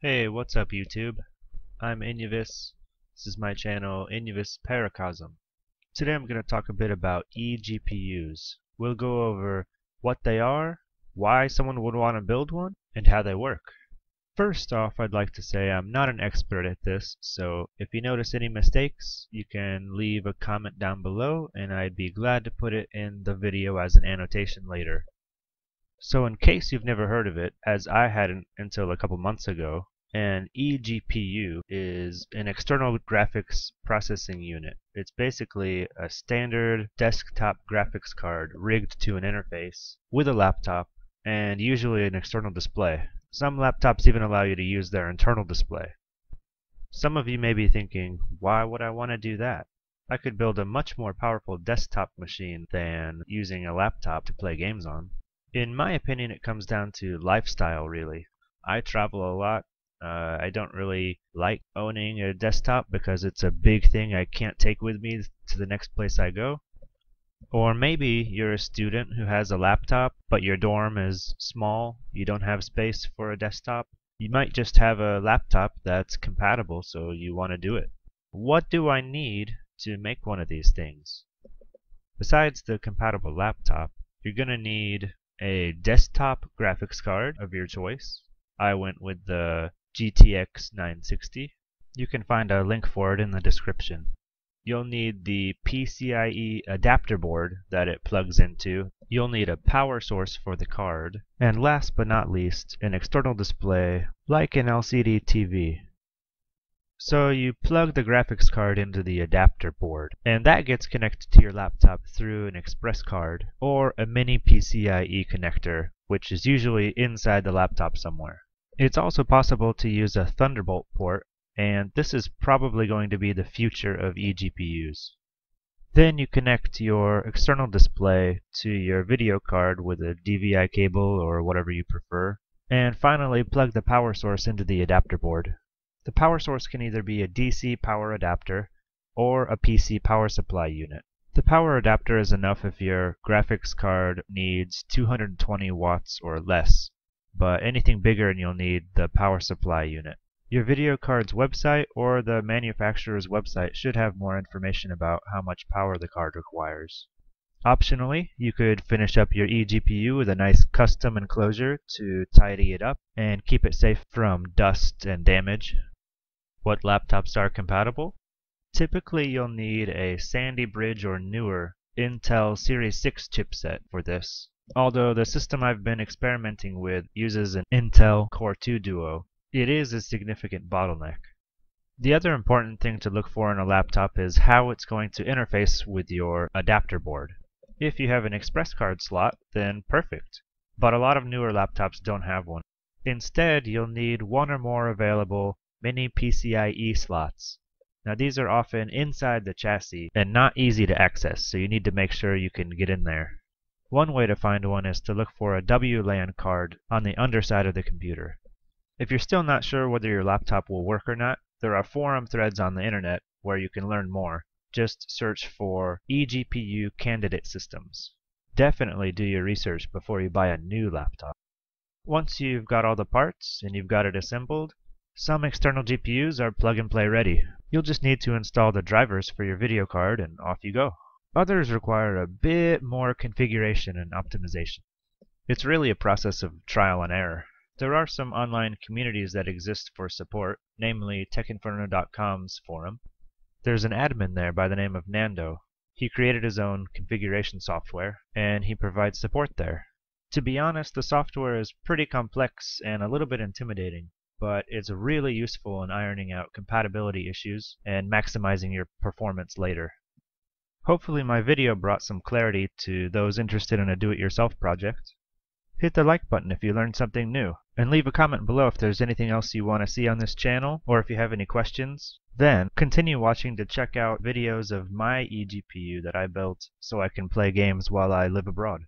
Hey, what's up YouTube? I'm Ignavus. This is my channel, Ignavus Paracosm. Today I'm going to talk a bit about eGPUs. We'll go over what they are, why someone would want to build one, and how they work. First off, I'd like to say I'm not an expert at this, so if you notice any mistakes, you can leave a comment down below and I'd be glad to put it in the video as an annotation later. So in case you've never heard of it, as I hadn't until a couple months ago, an eGPU is an external graphics processing unit. It's basically a standard desktop graphics card rigged to an interface with a laptop and usually an external display. Some laptops even allow you to use their internal display. Some of you may be thinking, why would I want to do that? I could build a much more powerful desktop machine than using a laptop to play games on. In my opinion, it comes down to lifestyle, really. I travel a lot. Uh, I don't really like owning a desktop because it's a big thing I can't take with me to the next place I go. Or maybe you're a student who has a laptop, but your dorm is small, you don't have space for a desktop. You might just have a laptop that's compatible, so you want to do it. What do I need to make one of these things? Besides the compatible laptop, you're going to need a desktop graphics card of your choice. I went with the GTX 960. You can find a link for it in the description. You'll need the PCIe adapter board that it plugs into. You'll need a power source for the card. And last but not least, an external display like an LCD TV. So you plug the graphics card into the adapter board, and that gets connected to your laptop through an express card or a mini PCIe connector, which is usually inside the laptop somewhere. It's also possible to use a Thunderbolt port, and this is probably going to be the future of eGPUs. Then you connect your external display to your video card with a DVI cable or whatever you prefer, and finally plug the power source into the adapter board. The power source can either be a DC power adapter or a PC power supply unit. The power adapter is enough if your graphics card needs 220 watts or less, but anything bigger and you'll need the power supply unit. Your video card's website or the manufacturer's website should have more information about how much power the card requires. Optionally, you could finish up your eGPU with a nice custom enclosure to tidy it up and keep it safe from dust and damage. What laptops are compatible? Typically you'll need a Sandy Bridge or newer Intel Series 6 chipset for this. Although the system I've been experimenting with uses an Intel Core 2 Duo, it is a significant bottleneck. The other important thing to look for in a laptop is how it's going to interface with your adapter board. If you have an express card slot, then perfect. But a lot of newer laptops don't have one. Instead, you'll need one or more available mini PCIe slots. Now these are often inside the chassis and not easy to access, so you need to make sure you can get in there. One way to find one is to look for a WLAN card on the underside of the computer. If you're still not sure whether your laptop will work or not, there are forum threads on the internet where you can learn more. Just search for eGPU candidate systems. Definitely do your research before you buy a new laptop. Once you've got all the parts and you've got it assembled, some external GPUs are plug-and-play ready. You'll just need to install the drivers for your video card and off you go. Others require a bit more configuration and optimization. It's really a process of trial and error. There are some online communities that exist for support, namely TechInferno.com's forum. There's an admin there by the name of Nando. He created his own configuration software, and he provides support there. To be honest, the software is pretty complex and a little bit intimidating but it's really useful in ironing out compatibility issues and maximizing your performance later. Hopefully my video brought some clarity to those interested in a do-it-yourself project. Hit the like button if you learned something new, and leave a comment below if there's anything else you want to see on this channel, or if you have any questions. Then, continue watching to check out videos of my eGPU that I built so I can play games while I live abroad.